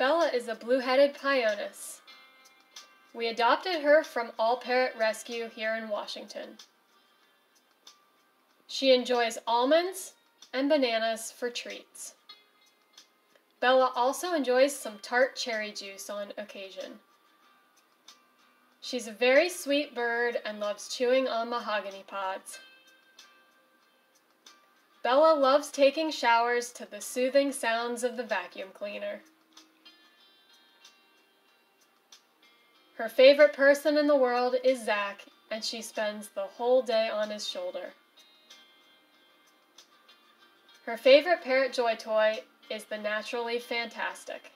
Bella is a blue-headed Pionus. We adopted her from All Parrot Rescue here in Washington. She enjoys almonds and bananas for treats. Bella also enjoys some tart cherry juice on occasion. She's a very sweet bird and loves chewing on mahogany pods. Bella loves taking showers to the soothing sounds of the vacuum cleaner. Her favorite person in the world is Zach, and she spends the whole day on his shoulder. Her favorite parrot joy toy is the Naturally Fantastic.